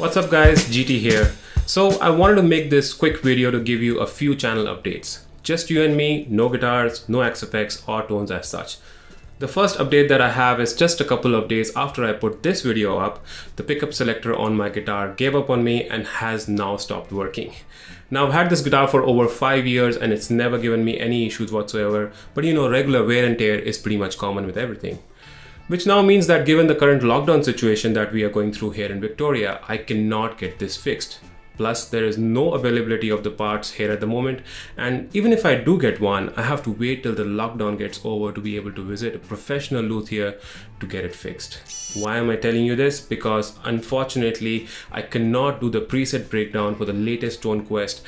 What's up guys, GT here. So I wanted to make this quick video to give you a few channel updates. Just you and me, no guitars, no Axe FX or tones as such. The first update that I have is just a couple of days after I put this video up, the pickup selector on my guitar gave up on me and has now stopped working. Now I've had this guitar for over 5 years and it's never given me any issues whatsoever, but you know regular wear and tear is pretty much common with everything. Which now means that given the current lockdown situation that we are going through here in Victoria, I cannot get this fixed. Plus, there is no availability of the parts here at the moment. And even if I do get one, I have to wait till the lockdown gets over to be able to visit a professional luthier to get it fixed. Why am I telling you this? Because unfortunately, I cannot do the preset breakdown for the latest ToneQuest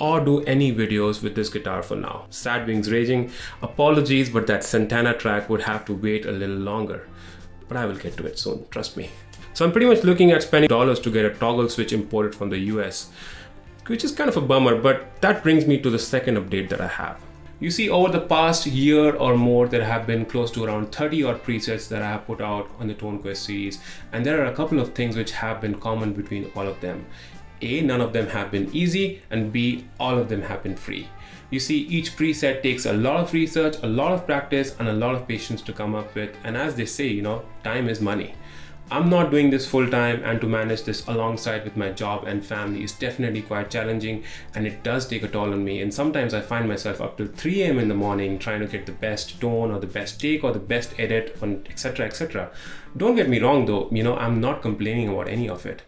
or do any videos with this guitar for now. Sad Wings Raging, apologies, but that Santana track would have to wait a little longer. But I will get to it soon, trust me. So I'm pretty much looking at spending dollars to get a toggle switch imported from the US, which is kind of a bummer, but that brings me to the second update that I have. You see, over the past year or more, there have been close to around 30 odd presets that I have put out on the ToneQuest series, and there are a couple of things which have been common between all of them. A, none of them have been easy, and B, all of them have been free. You see, each preset takes a lot of research, a lot of practice, and a lot of patience to come up with. And as they say, you know, time is money. I'm not doing this full time, and to manage this alongside with my job and family is definitely quite challenging, and it does take a toll on me. And sometimes I find myself up till 3 a.m. in the morning trying to get the best tone or the best take or the best edit on etc. etc. Don't get me wrong though, you know, I'm not complaining about any of it.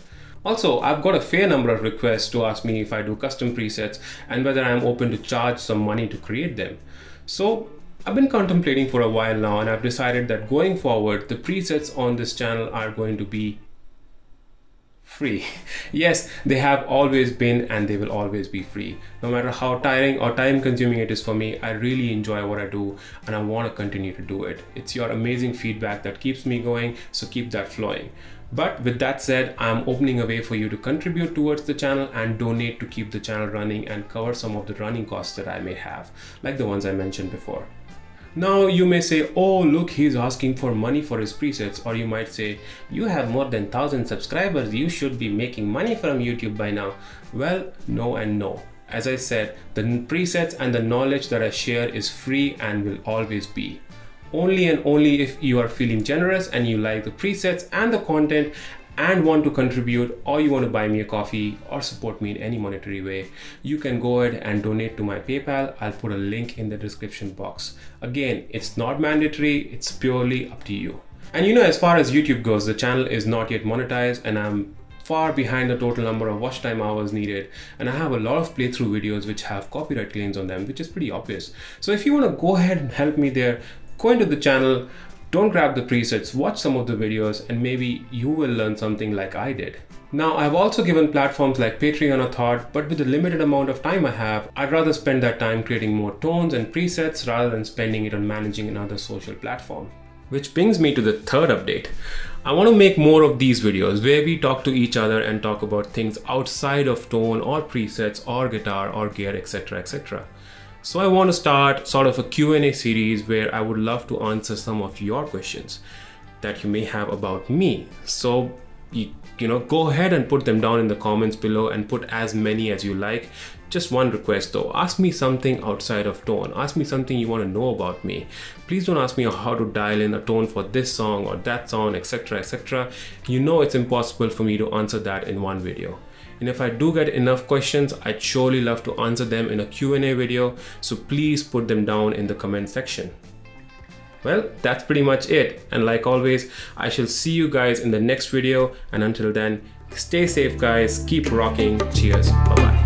Also, I've got a fair number of requests to ask me if I do custom presets and whether I'm open to charge some money to create them. So I've been contemplating for a while now and I've decided that going forward, the presets on this channel are going to be free. yes, they have always been and they will always be free. No matter how tiring or time consuming it is for me, I really enjoy what I do and I want to continue to do it. It's your amazing feedback that keeps me going, so keep that flowing. But with that said, I'm opening a way for you to contribute towards the channel and donate to keep the channel running and cover some of the running costs that I may have, like the ones I mentioned before. Now you may say, oh look, he's asking for money for his presets. Or you might say, you have more than 1000 subscribers, you should be making money from YouTube by now. Well, no and no. As I said, the presets and the knowledge that I share is free and will always be only and only if you are feeling generous and you like the presets and the content and want to contribute or you want to buy me a coffee or support me in any monetary way, you can go ahead and donate to my PayPal. I'll put a link in the description box. Again, it's not mandatory, it's purely up to you. And you know, as far as YouTube goes, the channel is not yet monetized and I'm far behind the total number of watch time hours needed and I have a lot of playthrough videos which have copyright claims on them which is pretty obvious. So if you want to go ahead and help me there go into the channel, don't grab the presets, watch some of the videos and maybe you will learn something like I did. Now I've also given platforms like Patreon a thought, but with the limited amount of time I have, I'd rather spend that time creating more tones and presets rather than spending it on managing another social platform. Which brings me to the third update. I want to make more of these videos where we talk to each other and talk about things outside of tone or presets or guitar or gear etc etc. So I want to start sort of a Q&A series where I would love to answer some of your questions that you may have about me. So you, you know, go ahead and put them down in the comments below and put as many as you like. Just one request though, ask me something outside of tone. Ask me something you want to know about me. Please don't ask me how to dial in a tone for this song or that song, etc. etc. You know it's impossible for me to answer that in one video and if I do get enough questions I'd surely love to answer them in a Q&A video so please put them down in the comment section. Well, that's pretty much it. And like always, I shall see you guys in the next video. And until then, stay safe guys, keep rocking. Cheers, bye bye.